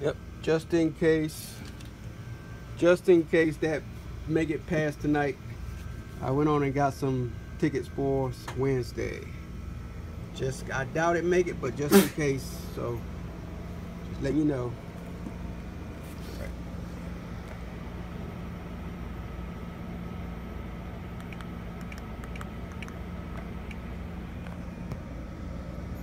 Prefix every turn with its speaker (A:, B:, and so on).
A: Yep, just in case, just in case that make it past tonight, I went on and got some tickets for Wednesday. Just, I doubt it make it, but just in case, so just let you know.